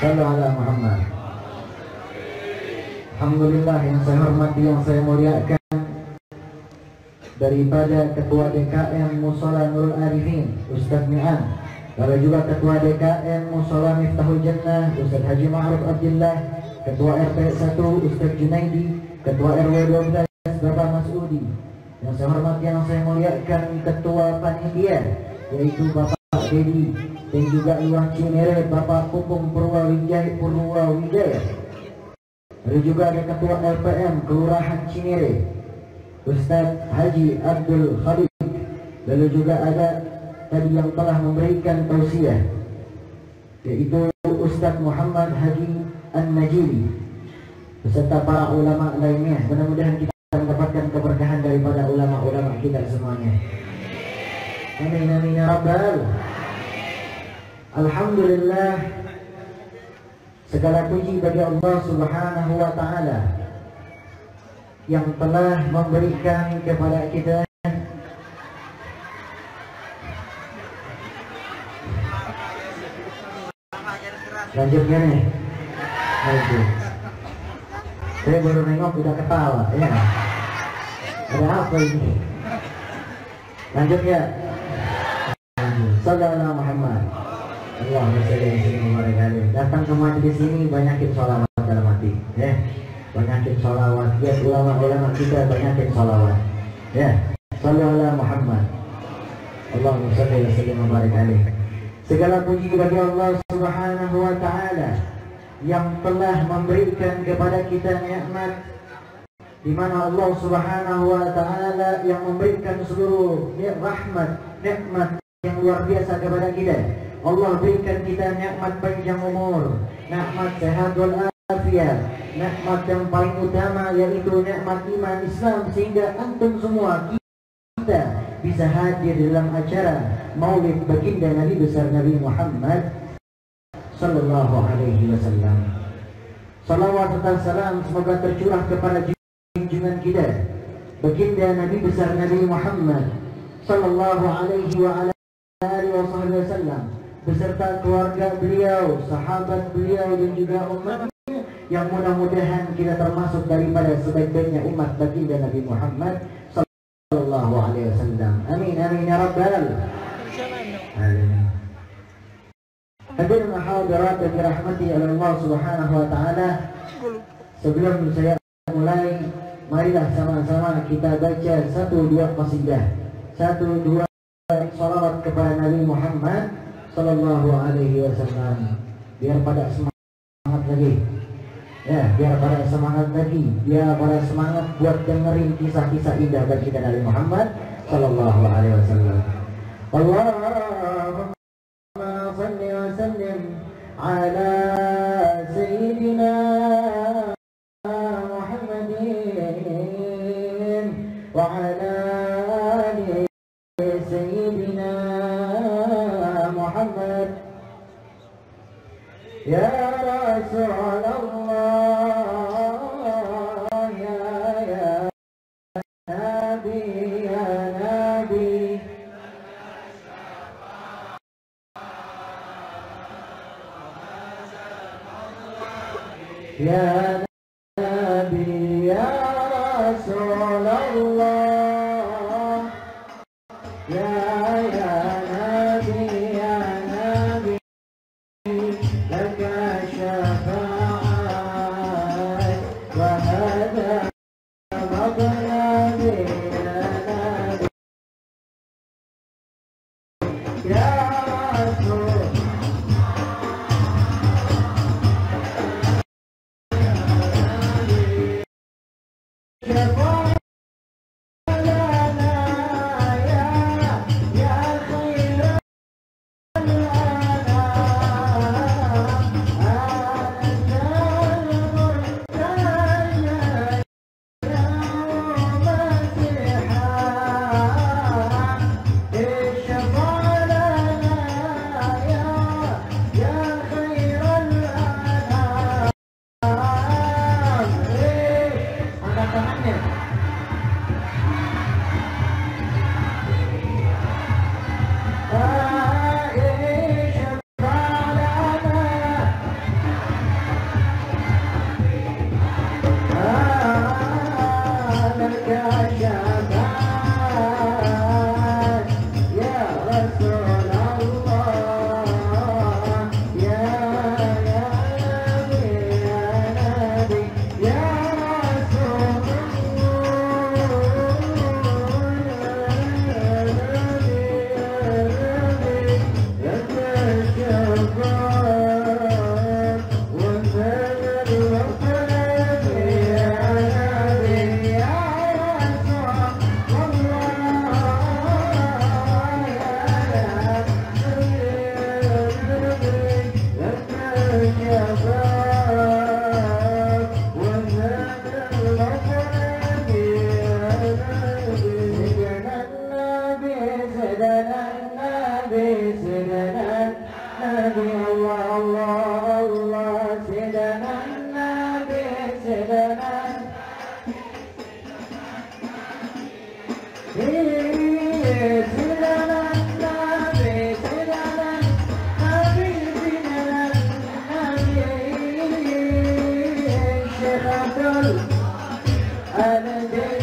Sallu ala Muhammad. Alhamdulillah yang saya hormati, yang saya muliakan daripada Ketua DKM Musola Nurul Arifin, Ustadz Mi'an. Lalu juga Ketua DKM Musola Miftahul Jannah, Ustadz Haji Ma'ruf Abdullah Ketua RT 1 Ustadz Junaidi Ketua RW 12 Bapak Masudi Yang saya hormati, yang saya muliakan Ketua Panitia Yaitu Bapak Dedi Dan juga Iwan Cinere Bapak Pupung Purwawijaya Purwawijaya. Lalu juga ada Ketua LPM Kelurahan Cinere Ustadz Haji Abdul Khalid. Lalu juga ada tadi yang telah memberikan tausiah Yaitu Ustadz Muhammad Haji An-Najili. Beserta para ulama lainnya. Mudah-mudahan kita mendapatkan keberkahan daripada ulama-ulama kita semuanya. Amin amin ya Rabbal Alhamdulillah Segala puji bagi Allah Subhanahu wa taala yang telah memberikan kepada kita Lanjutnya nih. Lanjut. Saya baru nengok udah ketawa, ya. Ada apa ini? Lanjut ya. Saudara Muhammad. Allahumma sholli sallim Datang ke majelis ini banyakin sholawat dalam hati, ya. Banyakin sholawat. Ya ulama-ulama kita banyakin sholawat. Ya. Sallallahu Muhammad. Allahumma sholli barik Segala puji bagi Allah Subhanahu wa taala yang telah memberikan kepada kita nikmat di mana Allah Subhanahu wa taala yang memberikan seluruh rahmat, nikmat yang luar biasa kepada kita. Allah berikan kita nikmat panjang umur, nikmat sehat wal afiat, nikmat yang paling utama yaitu nikmat iman Islam sehingga antum semua kita bisa hadir dalam acara Maulid baginda Nabi besar Nabi Muhammad sallallahu alaihi wasallam. Salawat serta salam semoga tercurah kepada junjungan kita baginda Nabi besar Nabi Muhammad sallallahu alaihi wa alihi wasallam beserta keluarga beliau, sahabat beliau dan juga umatnya yang mudah-mudahan kita termasuk daripada sebaik-baiknya umat baginda Nabi Muhammad sallallahu alaihi wasallam. Amin amin ya rabbal alamin. Hadirin hadirat yang dirahmati oleh Allah Subhanahu wa taala. Sebelum saya mulai, marilah sama-sama kita baca satu dua qasidah. Satu dua salawat kepada Nabi Muhammad sallallahu alaihi wasallam. Biar pada semangat lagi. Ya, biar pada semangat lagi, biar pada semangat buat dengerin kisah-kisah indah dari kita Nabi Muhammad sallallahu alaihi wasallam. Allahumma salli wa sallim ala sayyidina Muhammadin wa ala Ya Ya Rasulullah Ya and